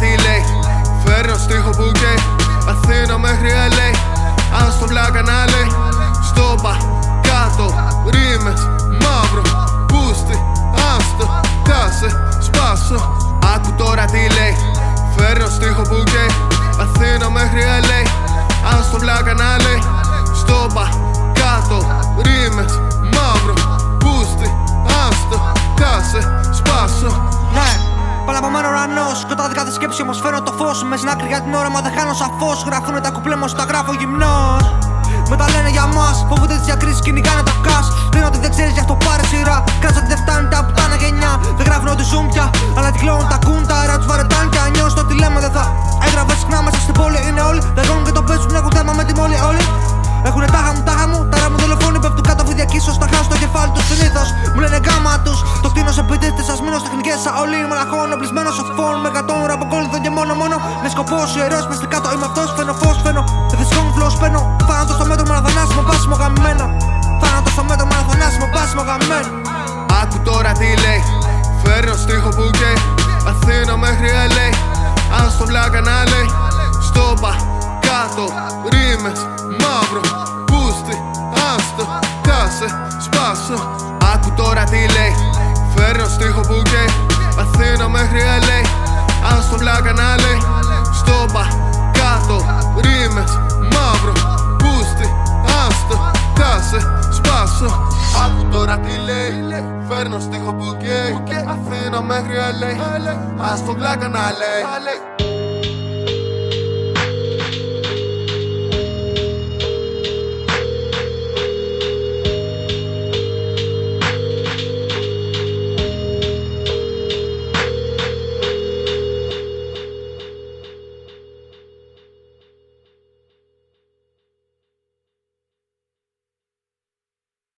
Nazi leg. Σκοτάδι κάθε σκέψη όμως φέρνω το φως. Μες στην άκρη για την ώρα, μα δεν χάνω σαφώ. Γραφούνε τα κουπλέ μου, τα γράφω γυμνός. Μετά λένε για μας, φοβούνται τις διακρίσεις, κυνηγάνε το κάς. Λένε ότι δεν ξέρεις γι' αυτό πάρε σειρά. Κάτσε ότι δεν φτάνει τα πουτάνα γενιά. Δεν γράφουν ότι ζουν πια, αλλά τη κλώνουν τα τεχνικέ σα. Όλοι είμαι λαχών, οπλισμένος φόν με κατόρα από κόλληθο και μόνο μόνο. Με σκοπός σου ιερός, με στην κάτω είμαι αυτός. Φαίνω φως, φαίνω. Δεν δυσκόν φλός, παίρνω. Θάνατο στο μέτρο με ένα θανάσιμο πάσιμο γαμμένο. Θάνατο στο μέτρο με ένα θανάσιμο πάσιμο γαμμένο. Άκου τώρα τι λέει Φέρνω στίχο που καίει Αθήνα μέχρι LA Αν στο μπλα κανάλι Στόπα κάτω Ρήμες μαύρο Πούστη Άστο Κάσε Σπάσω Άκου τώρα τι λέει Ρήμες μαύρο Πούστη Άστο Κάσε Σπάσω Άκου τώρα τι λέει Φέρνω στίχο που καίει Αθήνα μέχρι LA Ας το μπλα κανάλι